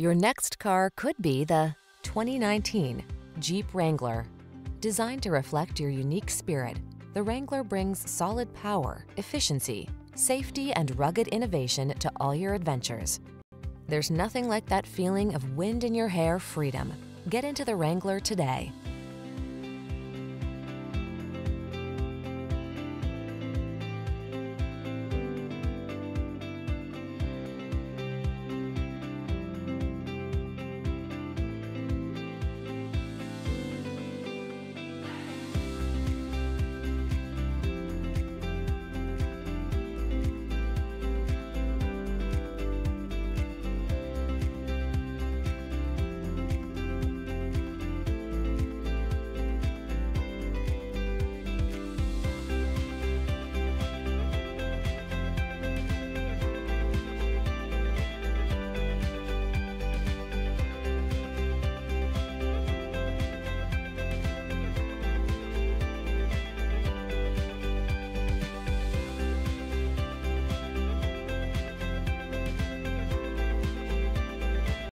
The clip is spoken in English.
Your next car could be the 2019 Jeep Wrangler. Designed to reflect your unique spirit, the Wrangler brings solid power, efficiency, safety, and rugged innovation to all your adventures. There's nothing like that feeling of wind in your hair freedom. Get into the Wrangler today.